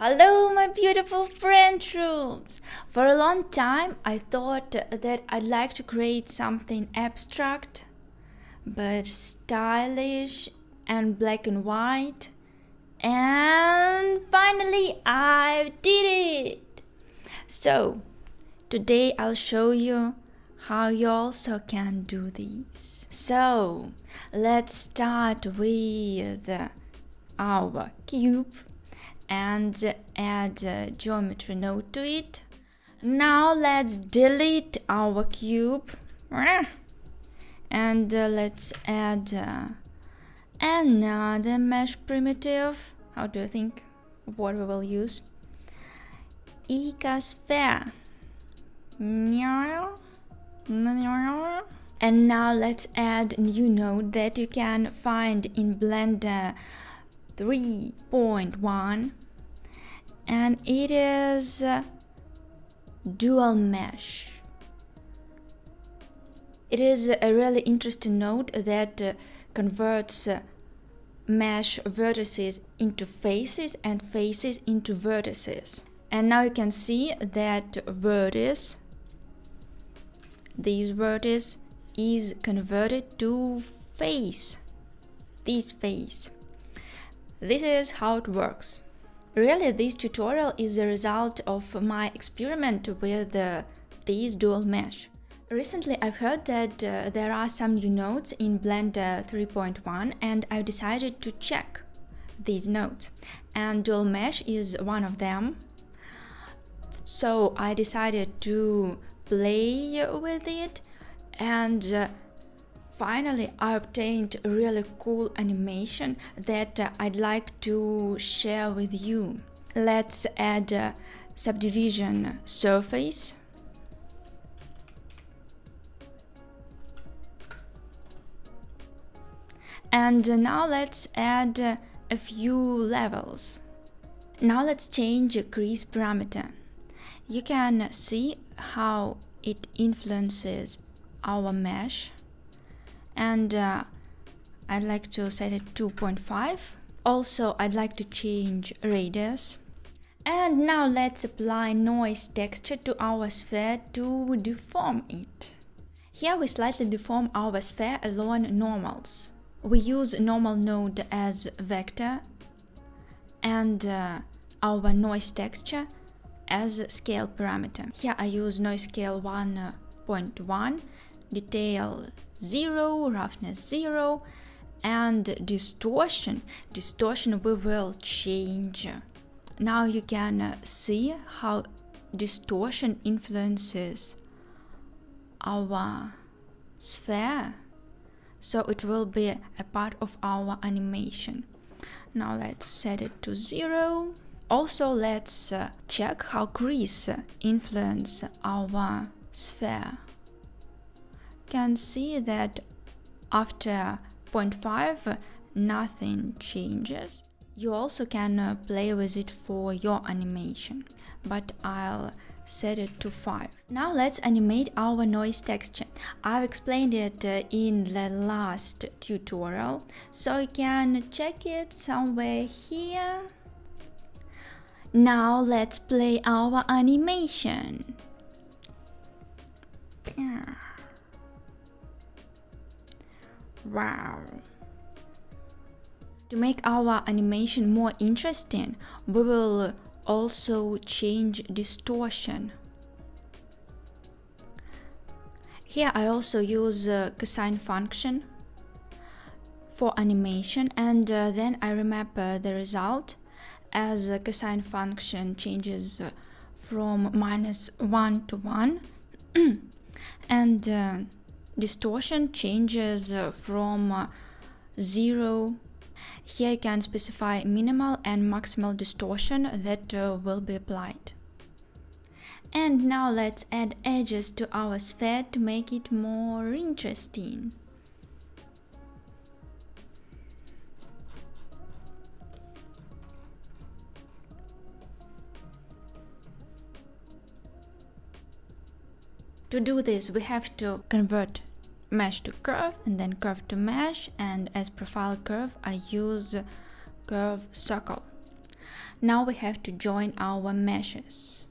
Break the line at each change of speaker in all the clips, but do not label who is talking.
Hello, my beautiful friend! For a long time, I thought that I'd like to create something abstract, but stylish and black and white. And finally, I did it! So, today I'll show you how you also can do this. So, let's start with our cube and add a geometry node to it. Now let's delete our cube and uh, let's add uh, another mesh primitive. How do you think what we will use? Icosphere. And now let's add new node that you can find in Blender 3.1 and it is uh, dual mesh. It is a really interesting node that uh, converts uh, mesh vertices into faces and faces into vertices. And now you can see that vertex, this vertex is converted to face, this face. This is how it works. Really, this tutorial is the result of my experiment with uh, this dual mesh. Recently, I've heard that uh, there are some new nodes in Blender 3.1 and I've decided to check these nodes. And dual mesh is one of them. So I decided to play with it and uh, Finally, I obtained a really cool animation that uh, I'd like to share with you. Let's add subdivision surface. And now let's add a few levels. Now let's change crease parameter. You can see how it influences our mesh and uh, I'd like to set it 2.5 also I'd like to change radius. And now let's apply noise texture to our sphere to deform it. Here we slightly deform our sphere along normals. We use normal node as vector and uh, our noise texture as scale parameter. Here I use noise scale 1.1, detail 0, roughness 0, and distortion. Distortion we will change. Now you can uh, see how distortion influences our sphere. So it will be a part of our animation. Now let's set it to 0. Also let's uh, check how crease influence our sphere can see that after 0.5 nothing changes. You also can uh, play with it for your animation, but I'll set it to 5. Now let's animate our noise texture. I've explained it uh, in the last tutorial, so you can check it somewhere here. Now let's play our animation. Yeah. Wow! To make our animation more interesting, we will also change distortion. Here I also use a cosine function for animation and uh, then I remap uh, the result as a cosine function changes uh, from minus 1 to 1 and uh, distortion changes uh, from uh, 0 here you can specify minimal and maximal distortion that uh, will be applied. And now let's add edges to our sphere to make it more interesting. To do this, we have to convert mesh to curve and then curve to mesh and as profile curve I use curve circle. Now we have to join our meshes.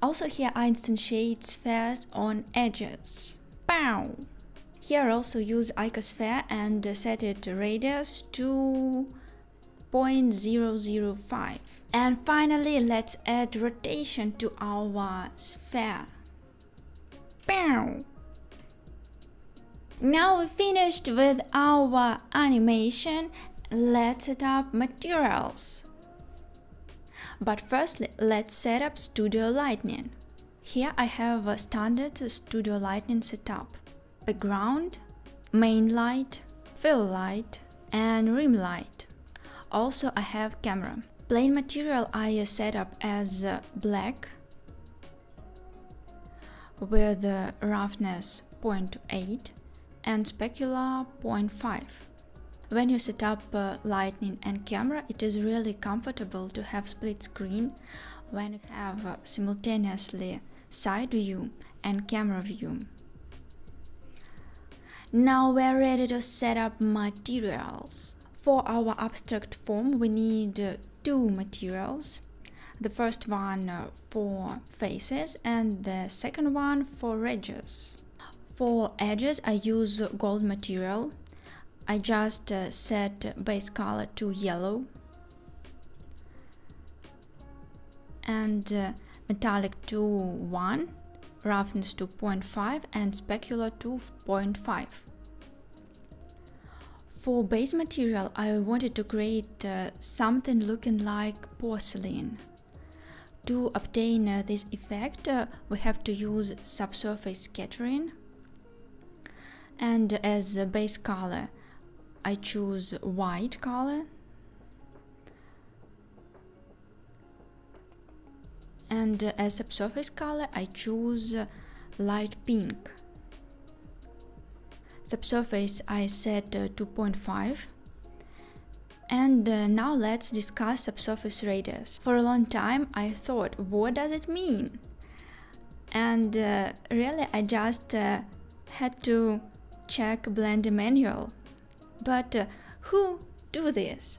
Also here I instantiate spheres on edges. Bow! Here also use icosphere and set it radius to 0.005. And finally let's add rotation to our sphere. Bow! Now we finished with our animation, let's set up materials. But firstly, let's set up Studio Lighting. Here I have a standard Studio Lighting setup. Background, main light, fill light and rim light. Also I have camera. Plain material I set up as black with roughness 0.8 and specular 0.5. When you set up uh, lighting and camera, it is really comfortable to have split screen when you have uh, simultaneously side view and camera view. Now we're ready to set up materials. For our abstract form, we need uh, two materials. The first one uh, for faces and the second one for edges. For edges, I use gold material I just uh, set base color to yellow and uh, metallic to 1, roughness to 0.5 and specular to 0.5. For base material I wanted to create uh, something looking like porcelain. To obtain uh, this effect uh, we have to use subsurface scattering and as base color I choose white color and as subsurface color I choose light pink. Subsurface I set uh, 2.5 and uh, now let's discuss subsurface radius. For a long time I thought what does it mean? And uh, really I just uh, had to check Blender manual but uh, who do this?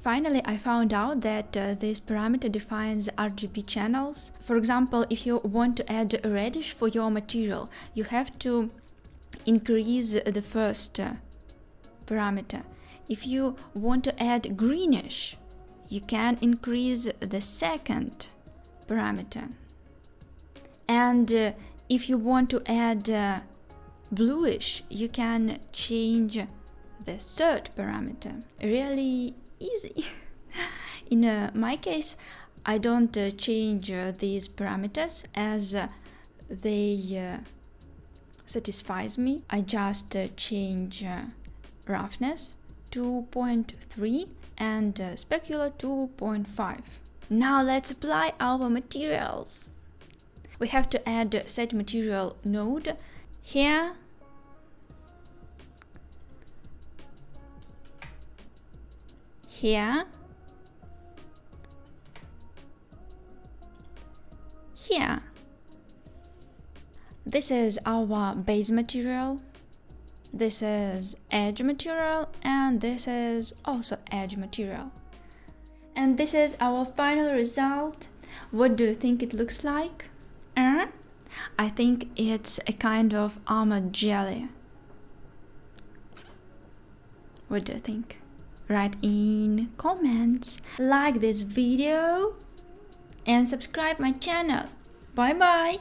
Finally, I found out that uh, this parameter defines RGB channels. For example, if you want to add a reddish for your material, you have to increase the first uh, parameter. If you want to add greenish, you can increase the second parameter. And uh, if you want to add uh, bluish, you can change the third parameter. Really easy. In uh, my case, I don't change these parameters as they satisfies me. I just uh, change roughness to 0.3 and specular 2.5. Now let's apply our materials. We have to add set material node here here here this is our base material this is edge material and this is also edge material and this is our final result what do you think it looks like uh? I think it's a kind of almond jelly. What do you think? Write in comments, like this video and subscribe my channel. Bye bye!